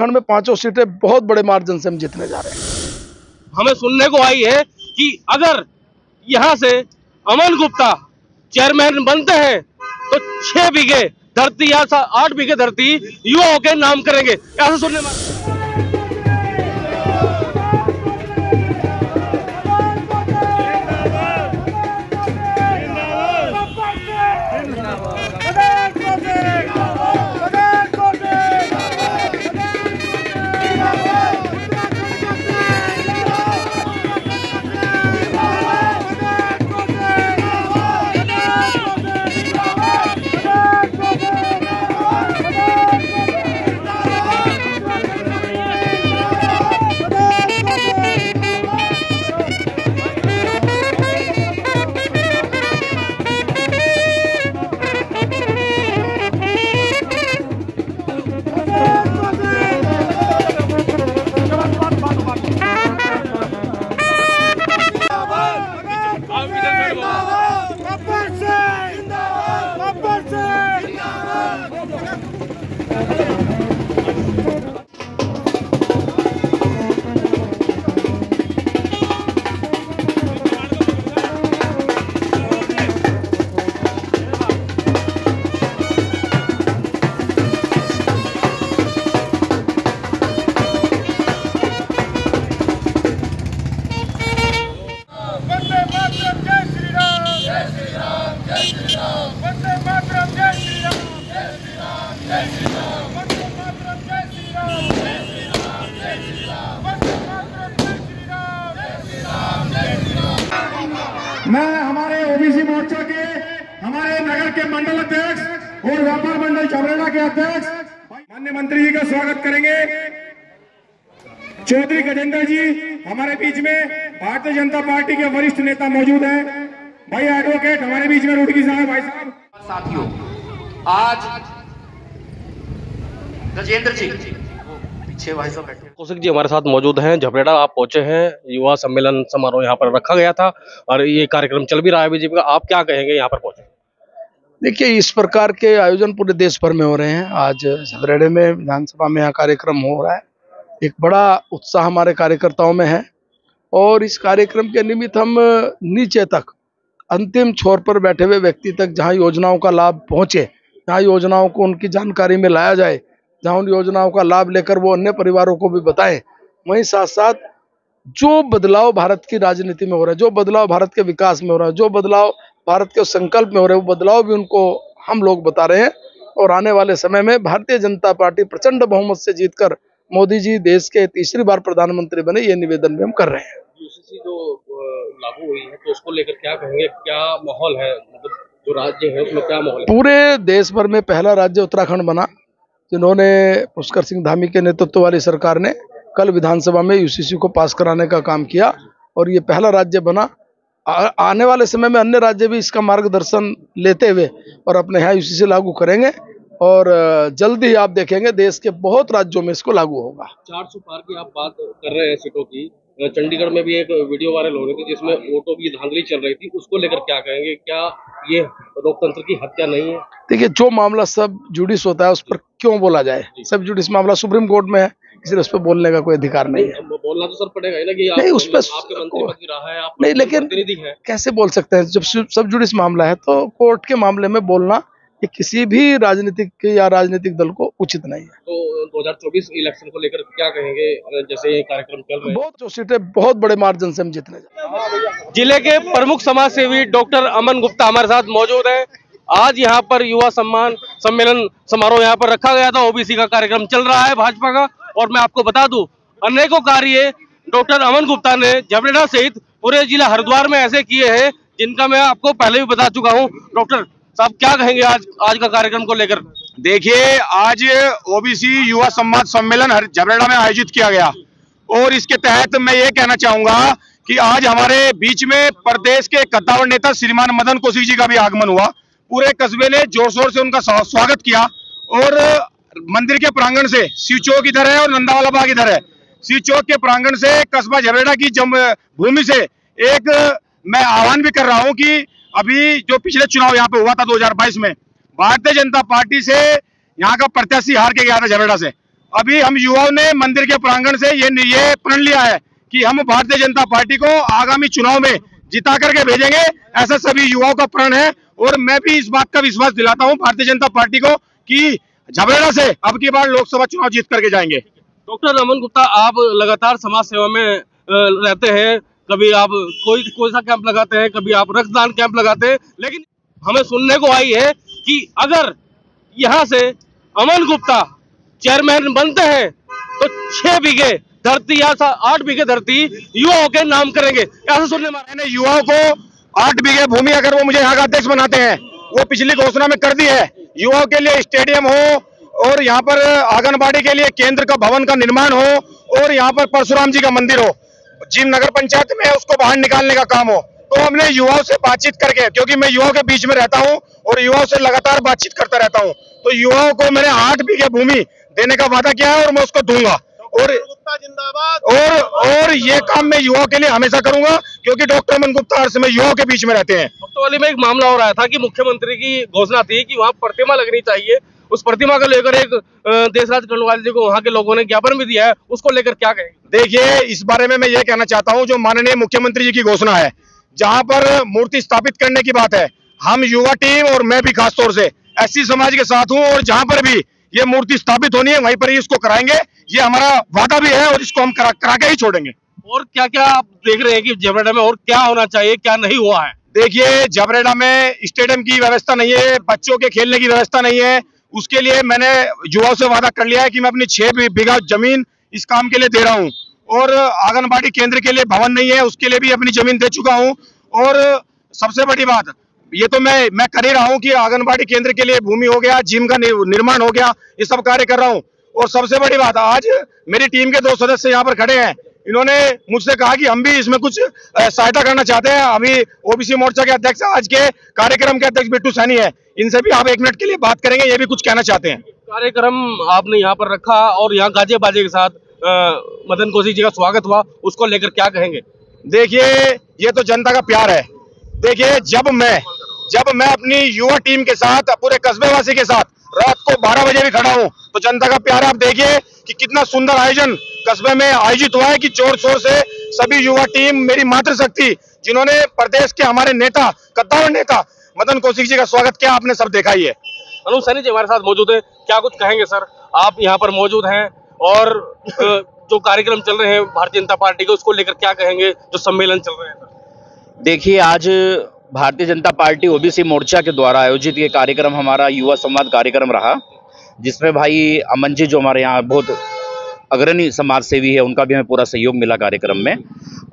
उत्तराखंड में पाँचों सीटें बहुत बड़े मार्जिन से हम जीतने जा रहे हैं। हमें सुनने को आई है कि अगर यहाँ से अमन गुप्ता चेयरमैन बनते हैं तो छह बीघे धरती या आठ बीघे धरती युवाओं के नाम करेंगे। ऐसा सुनने में हमारे ओबीसी मोर्चा के, हमारे नगर के मंडल अध्यक्ष और व्यापार मंडल चौरेला के अध्यक्ष मान्य मंत्री जी का स्वागत करेंगे। चौधरी गजेंद्र जी, हमारे बीच में भारतीय जनता पार्टी के वरिष्ठ नेता मौजूद हैं। भाई एडवोकेट हमारे बीच में रुड़की साहब, भाई साहब। साथियों, आज गजेंद्र जी भाई साहब बैठे कौशिक जी हमारे साथ मौजूद हैं झपरेड़ा आप पहुँचे हैं। युवा सम्मेलन समारोह यहाँ पर रखा गया था और ये कार्यक्रम चल भी रहा है बीजेपी का। आप क्या कहेंगे यहाँ पर पहुँचे? देखिए इस प्रकार के आयोजन पूरे देश भर में हो रहे हैं। आज झगड़े में विधानसभा में यहाँ कार्यक्रम हो रहा है। एक बड़ा उत्साह हमारे कार्यकर्ताओं में है और इस कार्यक्रम के निमित्त हम नीचे तक अंतिम छोर पर बैठे हुए व्यक्ति तक जहाँ योजनाओं का लाभ पहुँचे जहाँ योजनाओं को उनकी जानकारी में लाया जाए जहाँ उन योजनाओं का लाभ लेकर वो अन्य परिवारों को भी बताएँ वहीं साथ साथ जो बदलाव भारत की राजनीति में हो रहा है जो बदलाव भारत के विकास में हो रहा है जो बदलाव भारत के संकल्प में हो रहे हैं वो बदलाव भी उनको हम लोग बता रहे हैं। और आने वाले समय में भारतीय जनता पार्टी प्रचंड बहुमत से जीतकर मोदी जी देश के तीसरी बार प्रधानमंत्री बने ये निवेदन भी हम कर रहे हैं। जो लागू हुई है तो उसको लेकर क्या कहेंगे? क्या माहौल है? मतलब जो राज्य है उसमें क्या माहौल है? पूरे देश भर में पहला राज्य उत्तराखंड बना। जिन्होंने पुष्कर सिंह धामी के नेतृत्व वाली सरकार ने कल विधानसभा में यूसीसी को पास कराने का काम किया और ये पहला राज्य बना। आने वाले समय में अन्य राज्य भी इसका मार्गदर्शन लेते हुए और अपने यहाँ यूसीसी लागू करेंगे और जल्द ही आप देखेंगे देश के बहुत राज्यों में इसको लागू होगा। चार सौ पार की आप बात कर रहे हैं सीटों की। चंडीगढ़ में भी एक वीडियो वायरल हो रही थी जिसमें वोटों की धांधली चल रही थी। उसको लेकर क्या कहेंगे? क्या ये लोकतंत्र की हत्या नहीं है? देखिए जो मामला सब जुडिस होता है उस पर क्यों बोला जाए? सब जुडिस मामला सुप्रीम कोर्ट में है इसलिए उस पर बोलने का कोई अधिकार नहीं है। बोलना तो सर पड़ेगा ना कि नहीं, उस पर रहा है आप नहीं, लेकिन- कैसे बोल सकते हैं? जब सब जुडिस मामला है तो कोर्ट के मामले में बोलना ये किसी भी राजनीतिक या राजनीतिक दल को उचित नहीं है। तो 2024 इलेक्शन को लेकर क्या कहेंगे? जैसे ये कार्यक्रम चल रहे बहुत जो सीटें बहुत बड़े मार्जिन से हम जीतने जा ज़िले के प्रमुख समाज सेवी डॉक्टर अमन गुप्ता हमारे साथ मौजूद है। आज यहाँ पर युवा सम्मान सम्मेलन समारोह यहाँ पर रखा गया था। ओबीसी का कार्यक्रम चल रहा है भाजपा का। और मैं आपको बता दूँ अनेकों कार्य डॉक्टर अमन गुप्ता ने झबरेड़ा सहित पूरे जिला हरिद्वार में ऐसे किए हैं जिनका मैं आपको पहले भी बता चुका हूँ। डॉक्टर साहब क्या कहेंगे आज आज का कार्यक्रम को लेकर? देखिए, आज ओबीसी युवा संवाद सम्मेलन हर- झबरेड़ा में आयोजित किया गया। और इसके तहत मैं ये कहना चाहूँगा कि आज हमारे बीच में प्रदेश के कद्दावर नेता श्रीमान मदन कौशिक जी का भी आगमन हुआ। पूरे कस्बे ने ज़ोर शोर से उनका स्वागत किया। और मंदिर के प्रांगण से शिव चौक इधर है और नंदावाला बाग इधर है। शिव चौक के प्रांगण से कस्बा झबरेड़ा की भूमि से एक मैं आह्वान भी कर रहा हूँ कि अभी जो पिछले चुनाव यहाँ पे हुआ था 2022 में, भारतीय जनता पार्टी से यहाँ का प्रत्याशी हार के गया था झबरेड़ा से। अभी हम युवाओं ने मंदिर के प्रांगण से ये ये प्रण लिया है कि हम भारतीय जनता पार्टी को आगामी चुनाव में जिता करके भेजेंगे, ऐसा सभी युवाओं का प्रण है। और मैं भी इस बात का विश्वास दिलाता हूँ भारतीय जनता पार्टी को कि झबरेड़ा से अब की बार लोकसभा चुनाव जीत करके जाएँगे। डॉक्टर रमन गुप्ता, आप लगातार समाज सेवा में रहते हैं। कभी आप कोई कोई सा कैंप लगाते हैं, कभी आप रक्तदान कैंप लगाते हैं, लेकिन हमें सुनने को आई है कि अगर यहाँ से अमन गुप्ता चेयरमैन बनते हैं तो छह बीघे धरती या आठ बीघे धरती युवाओं के नाम करेंगे। ऐसा सुनने में युवाओं को आठ बीघे भूमि अगर वो मुझे यहाँ का अध्यक्ष बनाते हैं, वो पिछली घोषणा में कर दी है। युवाओं के लिए स्टेडियम हो और यहाँ पर आंगनबाड़ी के लिए केंद्र का भवन का निर्माण हो और यहाँ पर परशुराम जी का मंदिर हो। जिन नगर पंचायत में है, उसको बाहर निकालने का काम हो। तो हमने युवाओं से बातचीत करके क्योंकि मैं युवाओं के बीच में रहता हूँ और युवाओं से लगातार बातचीत करता रहता हूँ तो युवाओं को मैंने आठ बीघे भूमि देने का वादा किया है और मैं उसको दूँगा। और और और ये काम मैं युवाओं के लिए हमेशा करूँगा क्योंकि डॉक्टर अमन गुप्ता हर समय युवाओं के बीच में रहते हैं। मुक्तवाली में एक मामला हो रहा था कि मुख्यमंत्री की घोषणा थी कि वहाँ प्रतिमा लगनी चाहिए उस प्रतिमा को लेकर एक देशराज कंडवाल जी को वहाँ के लोगों ने ज्ञापन भी दिया है। उसको लेकर क्या कहेंगे? देखिए इस बारे में मैं ये कहना चाहता हूँ जो माननीय मुख्यमंत्री जी की घोषणा है जहाँ पर मूर्ति स्थापित करने की बात है हम युवा टीम और मैं भी खास तौर से एससी समाज के साथ हूँ और जहाँ पर भी ये मूर्ति स्थापित होनी है वहीं पर ही इसको कराएँगे। ये हमारा वादा भी है और इसको हम करा, करा के ही छोड़ेंगे। और क्या क्या आप देख रहे हैं कि जबरेडा में और क्या होना चाहिए क्या नहीं हुआ है? देखिए जबरेडा में स्टेडियम की व्यवस्था नहीं है बच्चों के खेलने की व्यवस्था नहीं है उसके लिए मैंने युवाओं से वादा कर लिया है कि मैं अपनी छह बीघा ज़मीन इस काम के लिए दे रहा हूँ। और आंगनबाड़ी केंद्र के लिए भवन नहीं है, उसके लिए भी अपनी ज़मीन दे चुका हूँ। और सबसे बड़ी बात, ये तो मैं मैं कर ही रहा हूँ कि आंगनबाड़ी केंद्र के लिए भूमि हो गया, जिम का निर्माण हो गया, ये सब कार्य कर रहा हूँ। और सबसे बड़ी बात, आज मेरी टीम के दो सदस्य यहाँ पर खड़े हैं। इन्होंने मुझसे कहा कि हम भी इसमें कुछ सहायता करना चाहते हैं। अभी ओबीसी मोर्चा के अध्यक्ष आज के कार्यक्रम के अध्यक्ष बिट्टू सैनी है। इनसे भी आप एक मिनट के लिए बात करेंगे ये भी कुछ कहना चाहते हैं। कार्यक्रम आपने यहाँ पर रखा और यहाँ गाजे बाजे के साथ अ, मदन कोशी जी का स्वागत हुआ। उसको लेकर क्या कहेंगे? देखिए ये तो जनता का प्यार है। देखिए जब मैं जब मैं अपनी युवा टीम के साथ पूरे कस्बे वासी के साथ रात को 12 बजे भी खड़ा हूँ तो जनता का प्यार आप देखिए कि कितना सुंदर आयोजन कस्बे में आयोजित हुआ है कि ज़ोर शोर से सभी युवा टीम मेरी मातृशक्ति जिन्होंने प्रदेश के हमारे नेता कद्दावर नेता मदन कौशिक जी का स्वागत किया आपने सब देखा ही है। अनुज सैनी जी हमारे साथ मौजूद है। क्या कुछ कहेंगे सर? आप यहाँ पर मौजूद हैं और जो कार्यक्रम चल रहे हैं भारतीय जनता पार्टी के उसको लेकर क्या कहेंगे जो सम्मेलन चल रहे हैं सर? देखिए आज भारतीय जनता पार्टी ओबीसी मोर्चा के द्वारा आयोजित ये कार्यक्रम हमारा युवा संवाद कार्यक्रम रहा। जिसमें भाई अमन जी जो हमारे यहाँ बहुत अग्रणी समाज सेवी है, उनका भी हमें पूरा सहयोग मिला कार्यक्रम में।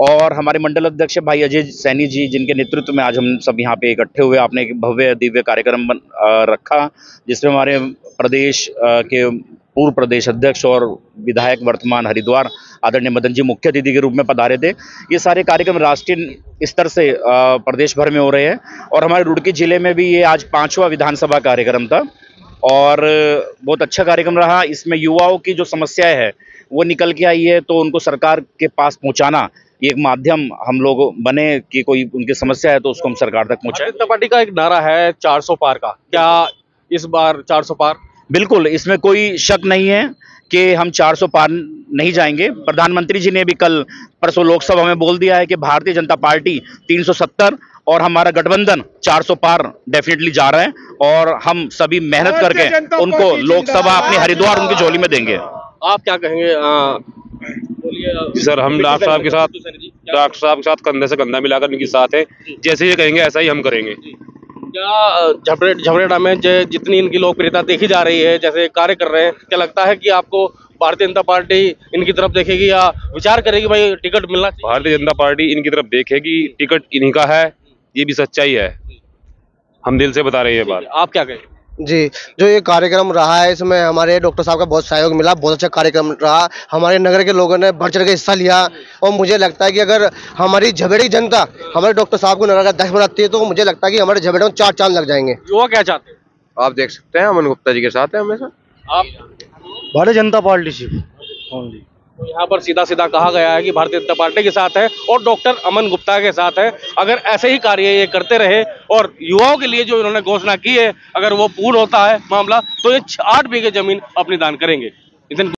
और हमारे मंडल अध्यक्ष भाई अजय सैनी जी, जिनके नेतृत्व में आज हम सब यहाँ पे इकट्ठे हुए, आपने एक भव्य दिव्य कार्यक्रम रखा, जिसमें हमारे प्रदेश के पूर्व प्रदेश अध्यक्ष और विधायक वर्तमान हरिद्वार आदरणीय मदन जी मुख्य अतिथि के रूप में पधारे थे। ये सारे कार्यक्रम राष्ट्रीय स्तर से प्रदेश भर में हो रहे हैं। और हमारे रुड़की ज़िले में भी ये आज पांचवा विधानसभा कार्यक्रम था। और बहुत अच्छा कार्यक्रम रहा। इसमें युवाओं की जो समस्याएँ है वो निकल के आई है तो उनको सरकार के पास पहुंचाना ये एक माध्यम हम लोग बने कि कोई उनकी समस्या है तो उसको हम सरकार तक पहुँचाए। जनता पार्टी का एक नारा है 400 पार का। क्या इस बार 400 पार? बिल्कुल इसमें कोई शक नहीं है कि हम 400 पार नहीं जाएँगे। प्रधानमंत्री जी ने भी कल परसों लोकसभा में बोल दिया है कि भारतीय जनता पार्टी 370 और हमारा गठबंधन 400 पार डेफिनेटली जा रहे हैं और हम सभी मेहनत करके उनको लोकसभा। अपनी हरिद्वार उनकी झोली में देंगे। आप क्या कहेंगे? बोलिए जी सर हम डॉक्टर साहब के साथ डॉक्टर साहब के साथ कंधे से कंधा मिलाकर इनके साथ है। जैसे ये कहेंगे ऐसा ही हम करेंगे। क्या झबरे झबरेड़ा में जो जितनी इनकी लोकप्रियता देखी जा रही है जैसे कार्य कर रहे हैं क्या लगता है कि आपको भारतीय जनता पार्टी इनकी तरफ़ देखेगी या विचार करेगी भाई टिकट मिलना भारतीय जनता पार्टी इनकी तरफ़ देखेगी टिकट इन्हीं का है। ये भी सच्चाई है। हम दिल से बता रहे हैं ये बात। आप क्या कहें? जी जो ये कार्यक्रम रहा है इसमें हमारे डॉक्टर साहब का बहुत सहयोग मिला बहुत अच्छा कार्यक्रम रहा। हमारे नगर के लोगों ने बढ़ चढ़ के हिस्सा लिया और मुझे लगता है कि अगर हमारी झबेड़े की जनता हमारे डॉक्टर साहब को नगर का अध्यक्ष बनाती है तो मुझे लगता है कि हमारे झबेड़े में चार चाँद लग जाएँगे। युवा क्या चाहते हैं? आप देख सकते हैं अमन गुप्ता जी के साथ है हमेशा। आप? भारतीय जनता पार्टी से। ओनली तो यहाँ पर सीधा सीधा कहा गया है कि भारतीय जनता पार्टी के साथ है और डॉक्टर अमन गुप्ता के साथ है। अगर ऐसे ही कार्य ये करते रहे और युवाओं के लिए जो इन्होंने घोषणा की है, अगर वो पूर्ण होता है मामला तो ये आठ बीघे ज़मीन अपनी दान करेंगे।